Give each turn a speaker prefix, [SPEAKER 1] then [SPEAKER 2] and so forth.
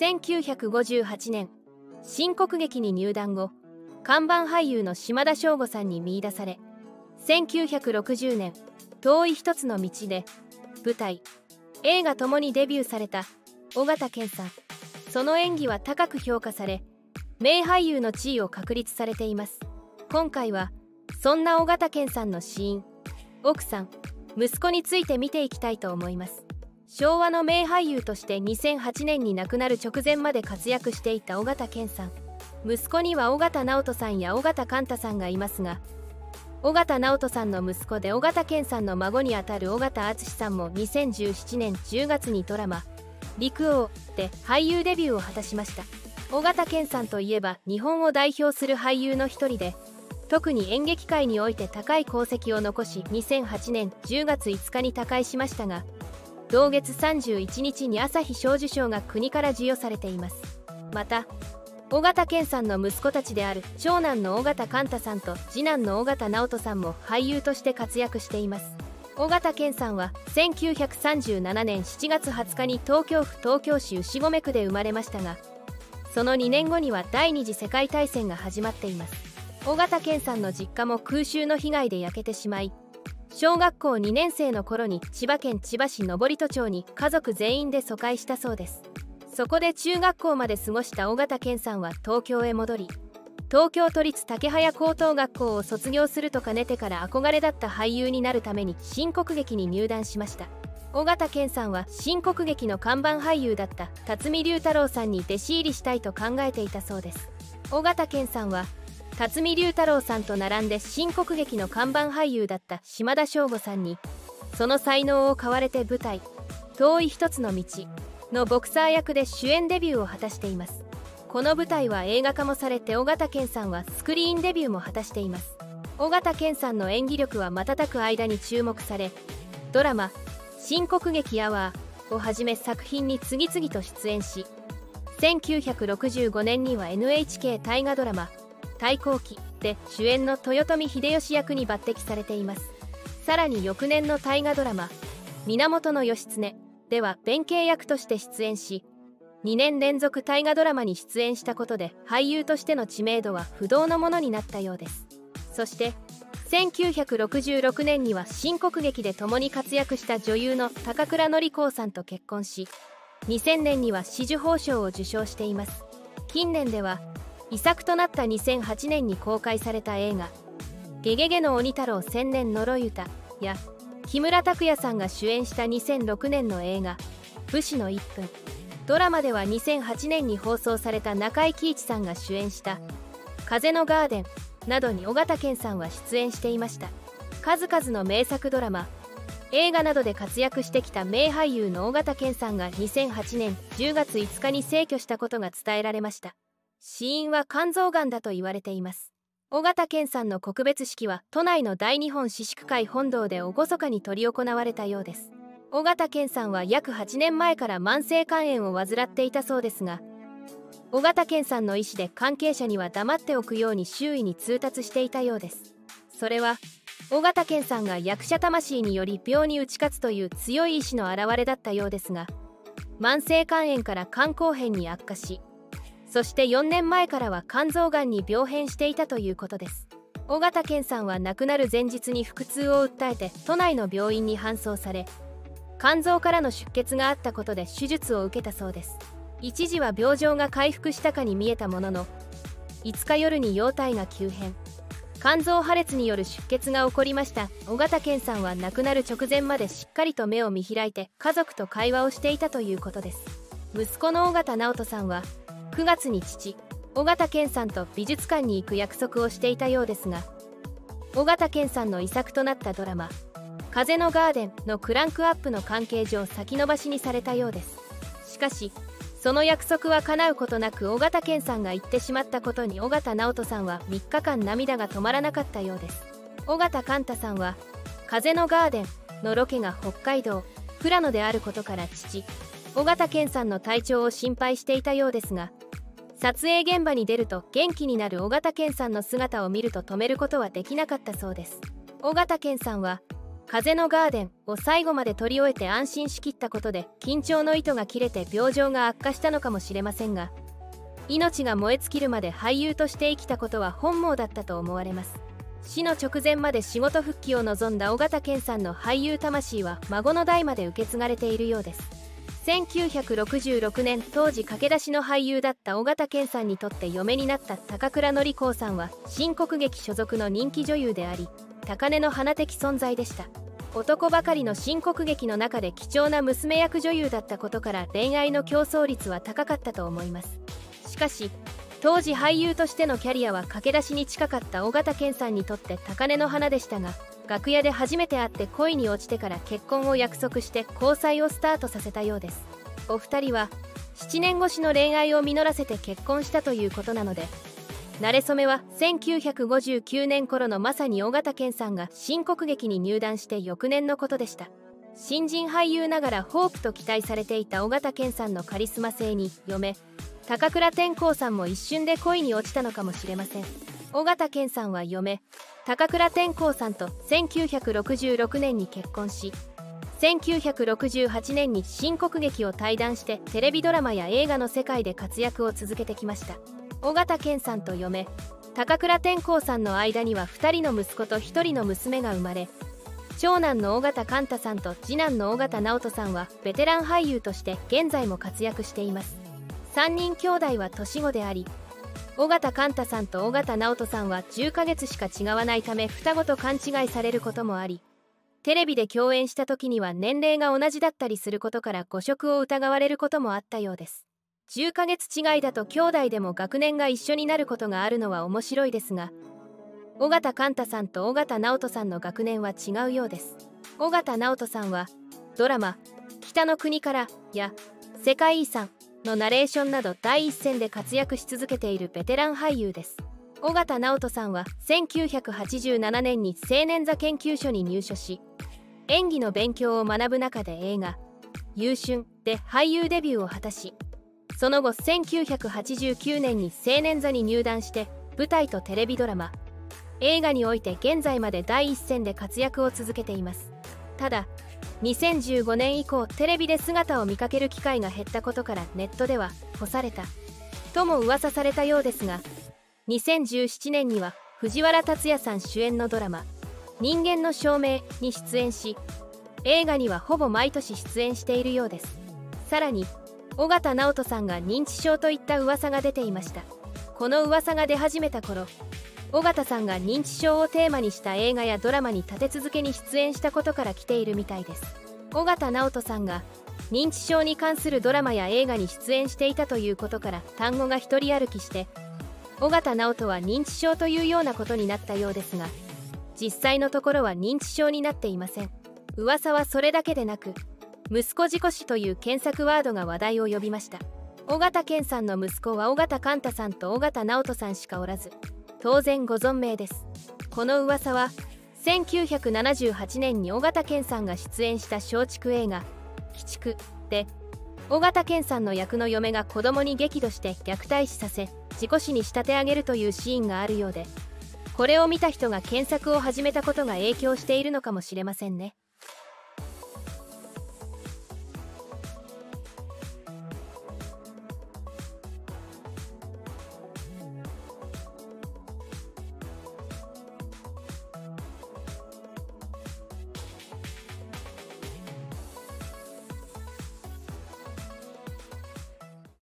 [SPEAKER 1] 1958年新国劇に入団後看板俳優の島田省吾さんに見出され1960年遠い一つの道で舞台映画ともにデビューされた尾形健さん。その演技は高く評価され名俳優の地位を確立されています。今回はそんな尾形健さんの死因奥さん息子について見ていきたいと思います。昭和の名俳優として2008年に亡くなる直前まで活躍していた尾形健さん。息子には尾形直人さんや尾形寛太さんがいますが尾形直人さんの息子で尾形健さんの孫にあたる尾形淳さんも2017年10月にドラマ「陸王」で俳優デビューを果たしました。尾形健さんといえば日本を代表する俳優の一人で特に演劇界において高い功績を残し2008年10月5日に他界しましたが同月31日に朝日賞受賞が国から授与されています。また尾形健さんの息子たちである長男の尾形寛太さんと次男の尾形直人さんも俳優として活躍しています。尾形健さんは1937年7月20日に東京府東京市牛込区で生まれましたがその2年後には第二次世界大戦が始まっています。尾形健さんの実家も空襲の被害で焼けてしまい小学校2年生の頃に千葉県千葉市登戸町に家族全員で疎開したそうです。そこで中学校まで過ごした尾形健さんは東京へ戻り東京都立竹早高等学校を卒業するとかねてから憧れだった俳優になるために新国劇に入団しました。尾形健さんは新国劇の看板俳優だった辰巳龍太郎さんに弟子入りしたいと考えていたそうです。尾形健さんは辰巳龍太郎さんと並んで新国劇の看板俳優だった島田省吾さんにその才能を買われて舞台「遠い一つの道」のボクサー役で主演デビューを果たしています。この舞台は映画化もされて尾形健さんはスクリーンデビューも果たしています。尾形健さんの演技力は瞬く間に注目されドラマ「新国劇アワー」をはじめ作品に次々と出演し1965年には NHK 大河ドラマ「太閤記」で主演の豊臣秀吉役に抜擢されています。さらに翌年の大河ドラマ「源義経」では弁慶役として出演し2年連続大河ドラマに出演したことで俳優としての知名度は不動のものになったようです。そして1966年には新国劇で共に活躍した女優の高倉典子さんと結婚し2000年には紫綬褒章を受章しています。近年では遺作となった2008年に公開された映画「ゲゲゲの鬼太郎千年呪い歌」や木村拓哉さんが主演した2006年の映画「武士の1分」ドラマでは2008年に放送された中井貴一さんが主演した「風のガーデン」などに尾形健さんは出演していました。数々の名作ドラマ映画などで活躍してきた名俳優の尾形健さんが2008年10月5日に逝去したことが伝えられました。死因は肝臓がんだと言われています。尾形健さんの告別式は都内の大日本宍喰会本堂で厳かに執り行われたようです。尾形健さんは約8年前から慢性肝炎を患っていたそうですが尾形健さんの意思で関係者には黙っておくように周囲に通達していたようです。それは尾形健さんが役者魂により病に打ち勝つという強い意志の表れだったようですが慢性肝炎から肝硬変に悪化しそして4年前からは肝臓がんに病変していたということです。尾形健さんは亡くなる前日に腹痛を訴えて都内の病院に搬送され肝臓からの出血があったことで手術を受けたそうです。一時は病状が回復したかに見えたものの5日夜に容体が急変。肝臓破裂による出血が起こりました。尾形健さんは亡くなる直前までしっかりと目を見開いて家族と会話をしていたということです。息子の尾形直人さんは9月に父尾形健さんと美術館に行く約束をしていたようですが尾形健さんの遺作となったドラマ風のガーデンのクランクアップの関係上先延ばしにされたようです。しかしその約束は叶うことなく尾形健さんが言ってしまったことに尾形直人さんは3日間涙が止まらなかったようです。尾形寛太さんは「風のガーデン」のロケが北海道富良野であることから父尾形健さんの体調を心配していたようですが撮影現場に出ると元気になる尾形健さんの姿を見ると止めることはできなかったそうです。尾形健さんは風のガーデンを最後まで撮り終えて安心しきったことで緊張の糸が切れて病状が悪化したのかもしれませんが命が燃え尽きるまで俳優として生きたことは本望だったと思われます。死の直前まで仕事復帰を望んだ尾形健さんの俳優魂は孫の代まで受け継がれているようです。1966年当時駆け出しの俳優だった尾形健さんにとって嫁になった高倉典子さんは新国劇所属の人気女優であり高嶺の花的存在でした。男ばかりの新国劇の中で貴重な娘役女優だったことから恋愛の競争率は高かったと思います。しかし当時俳優としてのキャリアは駆け出しに近かった尾形健さんにとって高嶺の花でしたが楽屋で初めて会って恋に落ちてから結婚を約束して交際をスタートさせたようです。お二人は7年越しの恋愛を実らせて結婚したということなので馴れ初めは1959年頃のまさに尾形健さんが新国劇に入団して翌年のことでした。新人俳優ながらホープと期待されていた尾形健さんのカリスマ性に嫁高倉天功さんも一瞬で恋に落ちたのかもしれません。尾形健さんは嫁高倉天功さんと1966年に結婚し1968年に新国劇を退団してテレビドラマや映画の世界で活躍を続けてきました。尾形健さんと嫁高倉天功さんの間には2人の息子と1人の娘が生まれ長男の尾形寛太さんと次男の尾形直人さんはベテラン俳優として現在も活躍しています。3人兄弟は年子であり尾形寛太さんと尾形直人さんは10ヶ月しか違わないため双子と勘違いされることもありテレビで共演した時には年齢が同じだったりすることから誤植を疑われることもあったようです。10ヶ月違いだと兄弟でも学年が一緒になることがあるのは面白いですが尾形寛太さんと尾形直人さんの学年は違うようです。尾形直人さんはドラマ「北の国から」や「世界遺産」のナレーションなど第一線で活躍し続けているベテラン俳優です。尾形直人さんは1987年に青年座研究所に入所し演技の勉強を学ぶ中で映画「優春」で俳優デビューを果たしその後1989年に青年座に入団して舞台とテレビドラマ映画において現在まで第一線で活躍を続けています。ただ2015年以降テレビで姿を見かける機会が減ったことからネットでは干された。とも噂されたようですが2017年には藤原竜也さん主演のドラマ「人間の証明」に出演し映画にはほぼ毎年出演しているようです。さらに尾形直人さんが認知症といった噂が出ていました。この噂が出始めた頃尾形さんが認知症をテーマにした映画やドラマに立て続けに出演したことから来ているみたいです。尾形直人さんが認知症に関するドラマや映画に出演していたということから単語が一人歩きして尾形直人は認知症というようなことになったようですが実際のところは認知症になっていません。噂はそれだけでなく息子事故死という検索ワードが話題を呼びました。尾形健さんの息子は尾形寛太さんと尾形直人さんしかおらず当然ご存命です。この噂は1978年に尾形健さんが出演した松竹映画「鬼畜」で尾形健さんの役の嫁が子供に激怒して虐待死させ事故死に仕立て上げるというシーンがあるようでこれを見た人が検索を始めたことが影響しているのかもしれませんね。